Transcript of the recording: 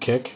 kick.